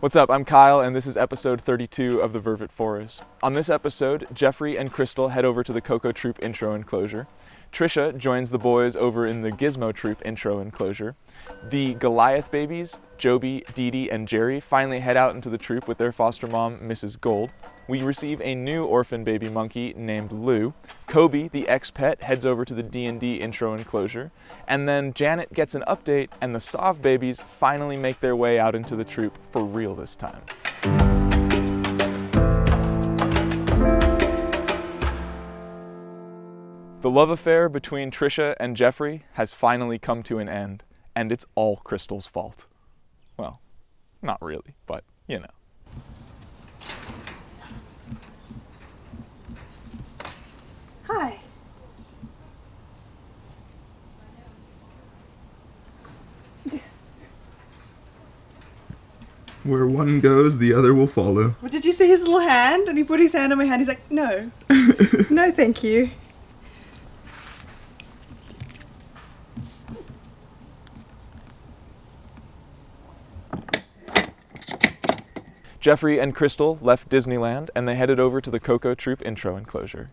What's up? I'm Kyle, and this is episode 32 of the Vervet Forest. On this episode, Jeffrey and Christal head over to the Koko Troop intro enclosure. Trisha joins the boys over in the Gismo Troop intro enclosure. The Goliath babies, Joby, Dee Dee, and Jerry, finally head out into the troop with their foster mom, Mrs. Gold. We receive a new orphan baby monkey named Lou. Kobe, the ex-pet, heads over to the D&D intro enclosure. And then Janet gets an update, and the Saav babies finally make their way out into the troop for real this time. The love affair between Trisha and Jeffrey has finally come to an end, and it's all Christal's fault. Well, not really, but you know. Hi. Where one goes, the other will follow. What did you see his little hand? And he put his hand on my hand. He's like, no. no, thank you. Jeffrey and Christal left Disneyland and they headed over to the Koko Troop intro enclosure.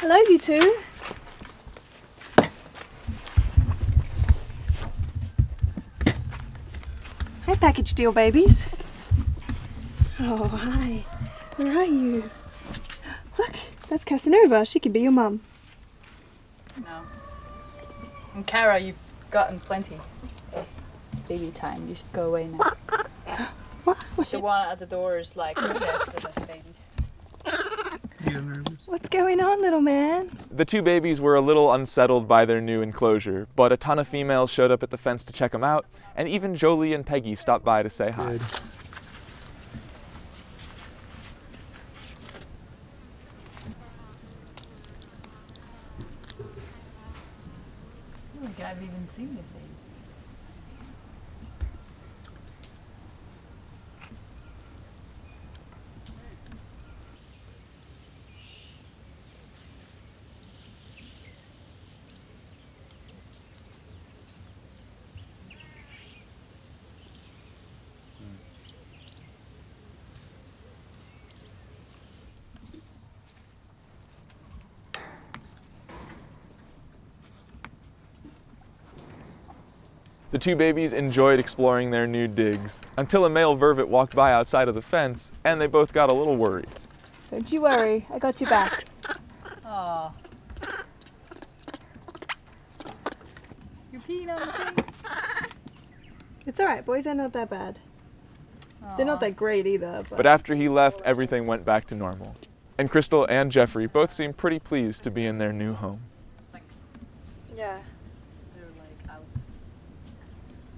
Hello, you two. Hi, package deal babies. Oh, hi. Where are you? Look, that's Casanova. She could be your mum. No. And Kara, you've gotten plenty baby time. You should go away now. What? The one at the door is like obsessed with the babies. What's going on, little man? The two babies were a little unsettled by their new enclosure, but a ton of females showed up at the fence to check them out, and even Jolie and Peggy stopped by to say hi. Good. I don't think I've even seen this baby. The two babies enjoyed exploring their new digs, until a male vervet walked by outside of the fence, and they both got a little worried. Don't you worry. I got you back. Aw. You're peeing on the thing? It's alright. Boys are not that bad. They're not that great either. But, But after he left, everything went back to normal. And Christal and Jeffrey both seemed pretty pleased to be in their new home. yeah.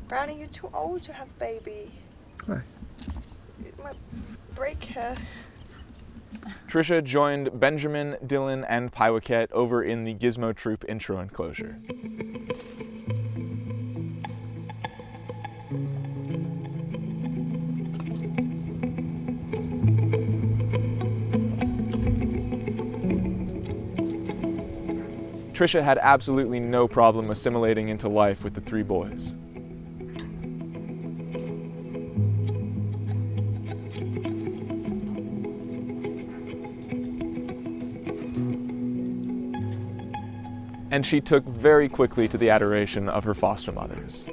They're like out. Brownie, you're too old to have baby. Hi. It might break her. Trisha joined Benjamin, Dylan, and Pywaket over in the Gismo Troop intro enclosure. Trisha had absolutely no problem assimilating into life with the three boys. And she took very quickly to the adoration of her foster mothers.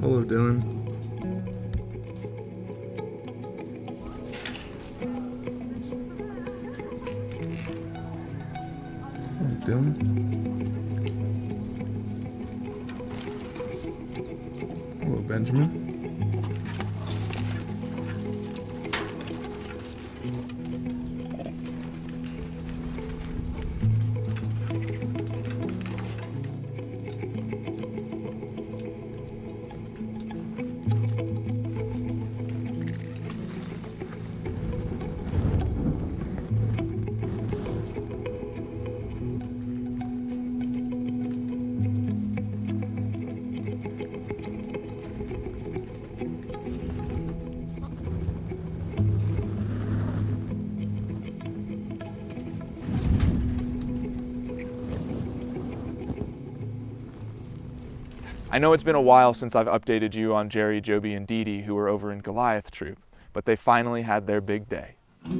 Hello, Dylan. Dylan. I know it's been a while since I've updated you on Jerry, Joby, and Dee Dee, who were over in Goliath Troop, but they finally had their big day. Yeah,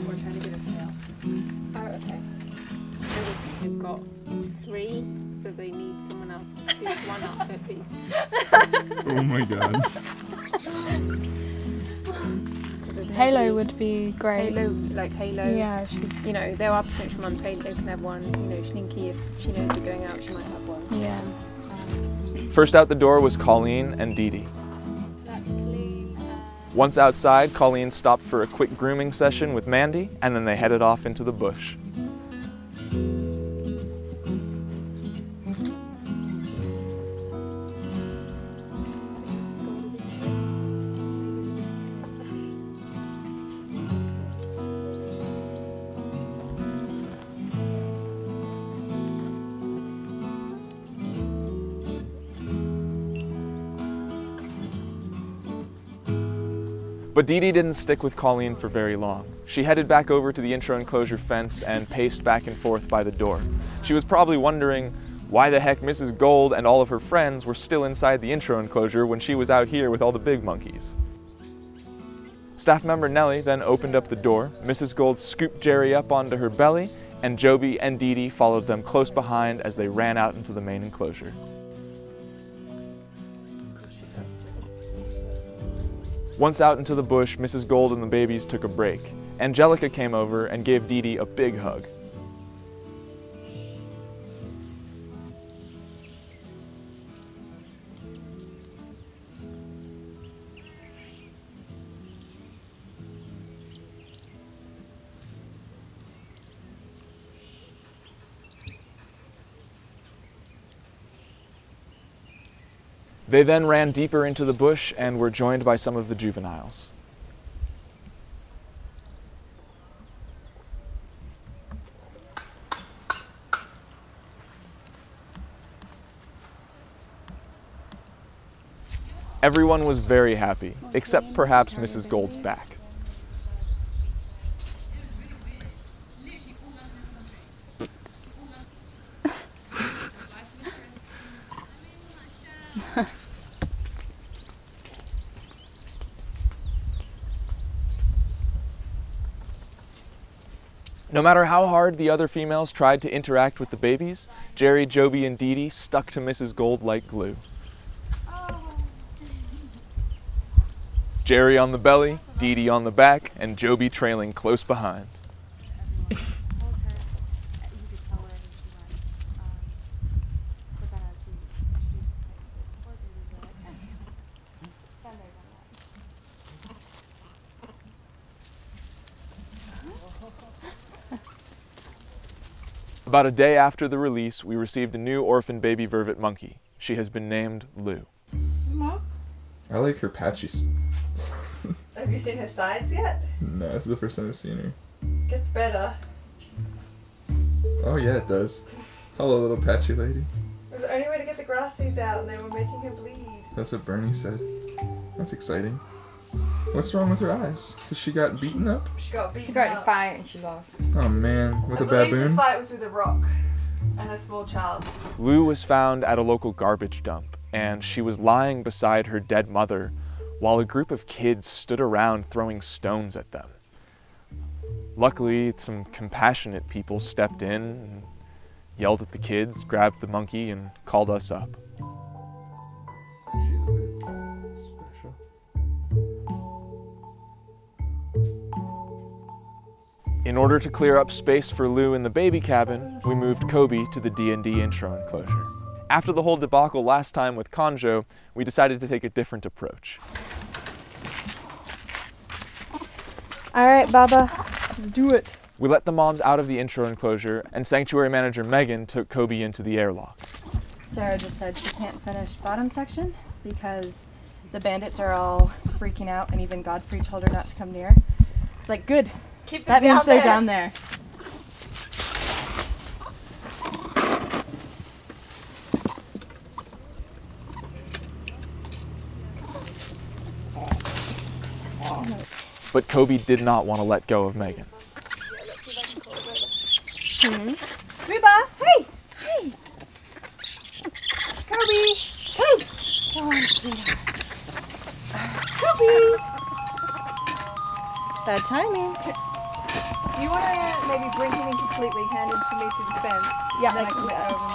we're trying to get a snail. Oh, okay. They've got three, so they need someone else to scoop one up at least. Oh my god. Halo would be great. Halo, like Halo. Yeah, she, You know, there are potential mums. Halo can have one. You know, Schninky, if she knows they're going out, she might have one. yeah. First out the door was Colleen and Dee Dee. Uh, Once outside, Colleen stopped for a quick grooming session with Mandy, and then they headed off into the bush. But Dee Dee didn't stick with Colleen for very long. She headed back over to the intro enclosure fence and paced back and forth by the door. She was probably wondering why the heck Mrs. Gold and all of her friends were still inside the intro enclosure when she was out here with all the big monkeys. Staff member Nellie then opened up the door. Mrs. Gold scooped Jerry up onto her belly, and Joby and Dee Dee followed them close behind as they ran out into the main enclosure. Once out into the bush, Mrs. Gold and the babies took a break. Angelica came over and gave Dee Dee a big hug. They then ran deeper into the bush and were joined by some of the juveniles. Everyone was very happy, except perhaps Mrs. Gold's back. No matter how hard the other females tried to interact with the babies, Jerry, Joby, and Dee Dee stuck to Mrs. Gold like glue. Jerry on the belly, Dee Dee on the back, and Joby trailing close behind. About a day after the release, we received a new orphan baby vervet monkey. She has been named Lou. I like her patchy. Have you seen her sides yet? no, this is the first time I've seen her. Gets better. Oh yeah, it does. Hello, little patchy lady. It was the only way to get the grass seeds out, and they were making her bleed. That's what Bernie said. That's exciting. What's wrong with her eyes? Cause she got beaten up? She got beaten She got in a fight and she lost. Oh man, with I a believe the fight was with a rock and a small child. Lou was found at a local garbage dump, and she was lying beside her dead mother while a group of kids stood around throwing stones at them. Luckily, some compassionate people stepped in and yelled at the kids, grabbed the monkey, and called us up. In order to clear up space for Lou in the baby cabin, we moved Kobe to the D&D intro enclosure. After the whole debacle last time with Conjo, we decided to take a different approach. All right, Baba, let's do it. We let the moms out of the intro enclosure, and sanctuary manager Megan took Kobe into the airlock. Sarah just said she can't finish bottom section because the bandits are all freaking out, and even Godfrey told her not to come near. It's like, good. Keep that means they're down there. But Kobe did not want to let go of Megan. Mm hmm Reba, hey, hey. Kobe, Kobe. Oh, Kobe. Bad timing. Do you want to maybe bring him in completely, hand him to me through the fence? Yeah, Then I I can can get over him.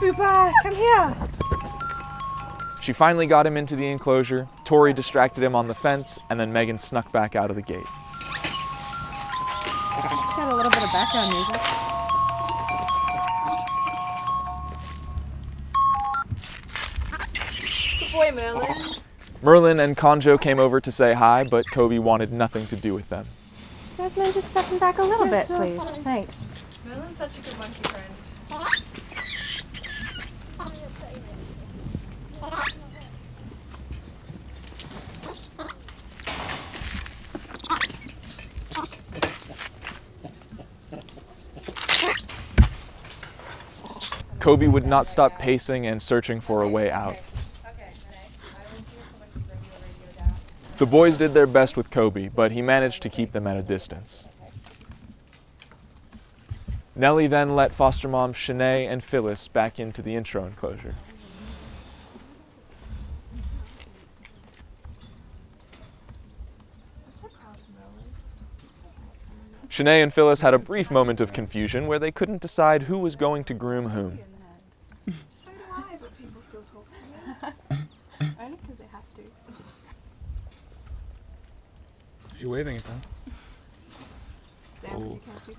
him Poopa, come here. She finally got him into the enclosure, Tori distracted him on the fence, and then Megan snuck back out of the gate. Got a little bit of background music. Good boy, Merlin. Merlin and Conjo came over to say hi, but Kobe wanted nothing to do with them. You guys mind just stepping back a little bit, please? Thanks. Merlin's such a good monkey friend. Kobe would not stop pacing and searching for a way out. The boys did their best with Kobe, but he managed to keep them at a distance. Nellie then let foster moms Shanae and Phyllis back into the intro enclosure. Shanae and Phyllis had a brief moment of confusion where they couldn't decide who was going to groom whom. So do I, but people still talk to me. Only because they have to. You're waving it, them. Damn, Oh. you can't see.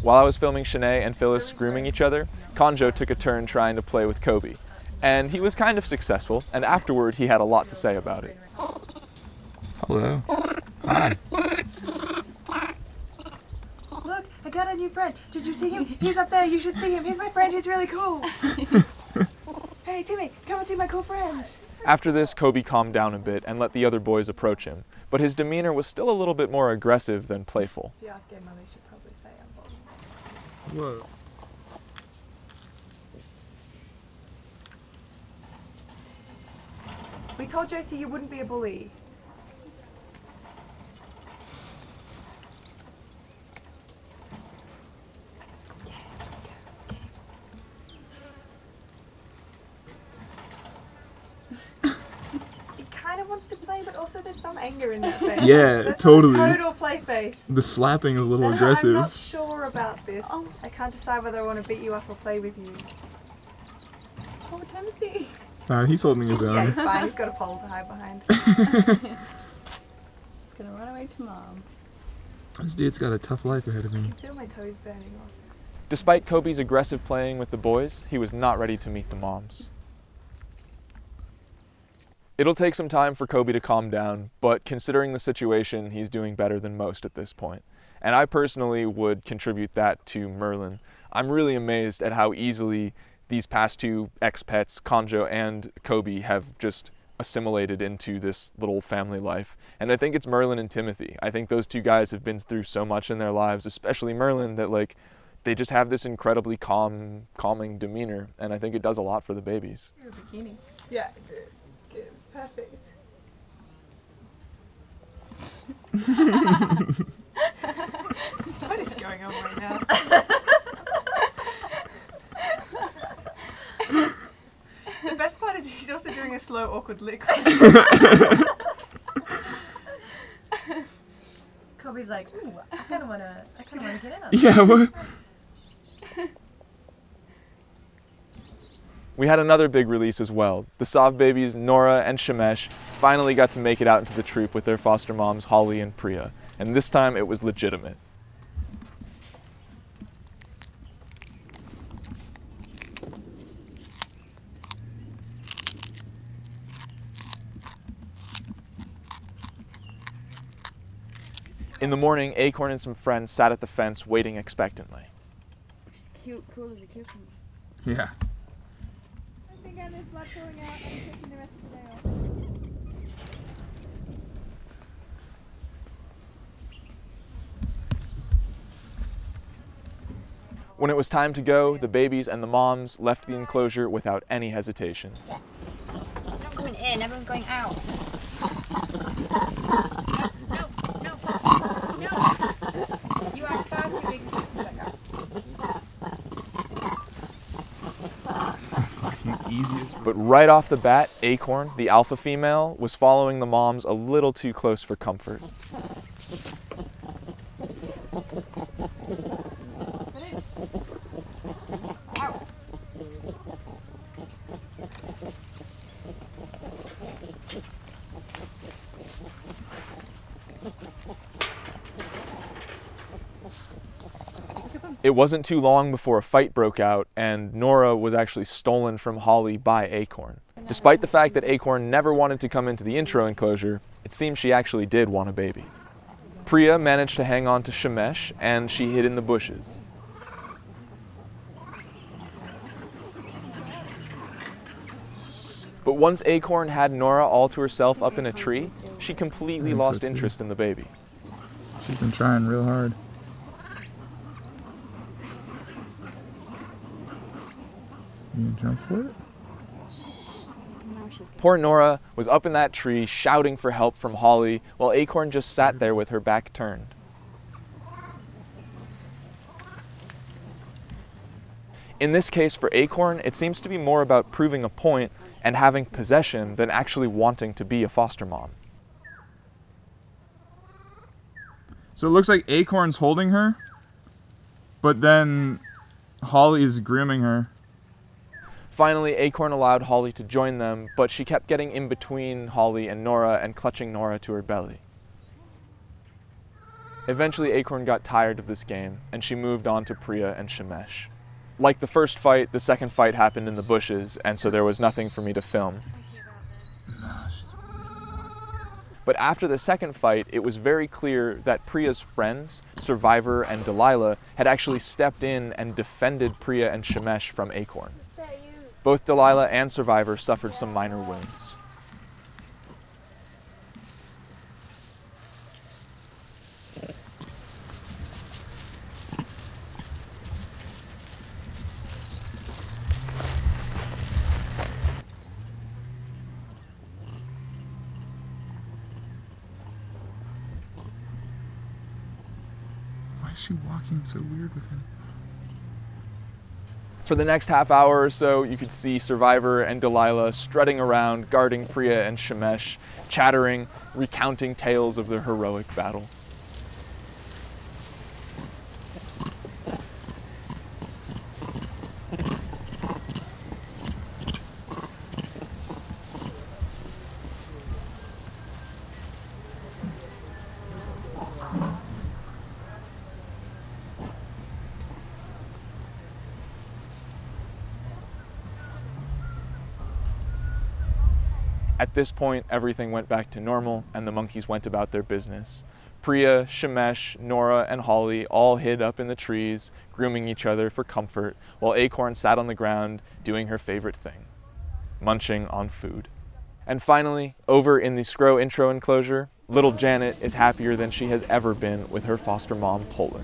While I was filming Shanae and Phyllis grooming each other, Conjo took a turn trying to play with Kobe. And he was kind of successful, and afterward he had a lot to say about it. Hello. Hi. Look, I got a new friend. Did you see him? He's up there. You should see him. He's my friend. He's really cool. hey, Timmy, come and see my cool friend. After this, Kobe calmed down a bit and let the other boys approach him, but his demeanor was still a little bit more aggressive than playful. If you ask Gay Mother, she'd probably say I'm bald. Whoa. We told Josie you wouldn't be a bully. He kind of wants to play, but also there's some anger in that face. Yeah, That's totally. A total play face. The slapping is a little And I'm not aggressive. sure about this. I can't decide whether I want to beat you up or play with you. Oh, Timothy. Uh, he's holding his Yeah, he's own. fine. He's got a pole to hide behind. He's gonna run away to mom. This dude's got a tough life ahead of him. I feel my toes burning off. Despite Kobe's aggressive playing with the boys, he was not ready to meet the moms. It'll take some time for Kobe to calm down, but considering the situation, he's doing better than most at this point. And I personally would contribute that to Merlin. I'm really amazed at how easily these past two ex-pets, Conjo and Kobe, have just assimilated into this little family life. And I think it's Merlin and Timothy. I think those two guys have been through so much in their lives, especially Merlin, that like they just have this incredibly calm, calming demeanor, and I think it does a lot for the babies. You're bikini. Yeah, good. Good. Perfect. what is going on right now? the best part is he's also doing a slow, awkward lick. Kobe's like, ooh, I kind of want to, I kind of want to get in on Yeah, We had another big release as well. The Saav babies, Norah and Shemesh, finally got to make it out into the troop with their foster moms, Holly and Priya. And this time it was legitimate. In the morning, Acorn and some friends sat at the fence waiting expectantly. Cute, cool as a cucumber. Yeah. I think I there's blood pouring out. I'm taking the rest of the day off. When it was time to go, the babies and the moms left the enclosure without any hesitation. not going in, everyone's going out. No, no, no, no. You are far too big to let go. But right off the bat, Acorn, the alpha female, was following the moms a little too close for comfort. It wasn't too long before a fight broke out, and Norah was actually stolen from Holly by Acorn. Despite the fact that Acorn never wanted to come into the intro enclosure, it seems she actually did want a baby. Priya managed to hang on to Shemesh, and she hid in the bushes. But once Acorn had Norah all to herself up in a tree, she completely lost interest in the baby. She's been trying real hard. Jump for it? Poor Norah was up in that tree shouting for help from Holly while Acorn just sat there with her back turned. In this case, for Acorn, it seems to be more about proving a point and having possession than actually wanting to be a foster mom. So it looks like Acorn's holding her, but then Holly is grooming her. Finally, Acorn allowed Holly to join them, but she kept getting in between Holly and Norah and clutching Norah to her belly. Eventually, Acorn got tired of this game, and she moved on to Priya and Shemesh. Like the first fight, the second fight happened in the bushes, and so there was nothing for me to film. But after the second fight, it was very clear that Priya's friends, Survivor and Delilah, had actually stepped in and defended Priya and Shemesh from Acorn. Both Delilah and Survivor suffered some minor wounds. Why is she walking so weird with him? For the next half hour or so, you could see Survivor and Delilah strutting around, guarding Priya and Shemesh, chattering, recounting tales of their heroic battle. At this point, everything went back to normal and the monkeys went about their business. Priya, Shemesh, Norah, and Holly all hid up in the trees, grooming each other for comfort, while Acorn sat on the ground doing her favorite thing munching on food. And finally, over in the Scro intro enclosure, little Janet is happier than she has ever been with her foster mom, Polar.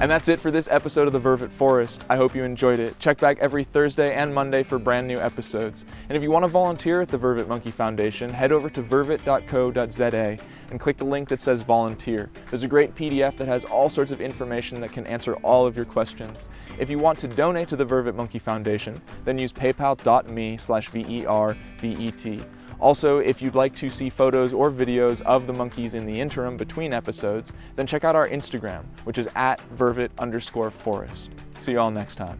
And that's it for this episode of the Vervet Forest. I hope you enjoyed it. Check back every Thursday and Monday for brand new episodes. And if you want to volunteer at the Vervet Monkey Foundation, head over to vervet.co.za and click the link that says volunteer. There's a great PDF that has all sorts of information that can answer all of your questions. If you want to donate to the Vervet Monkey Foundation, then use paypal.me slash V-E-R-V-E-T. Also, if you'd like to see photos or videos of the monkeys in the interim between episodes, then check out our Instagram, which is at vervet underscore forest. See you all next time.